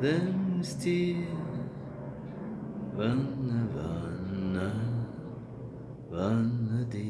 them still. Vanna, vanna, vanna dear.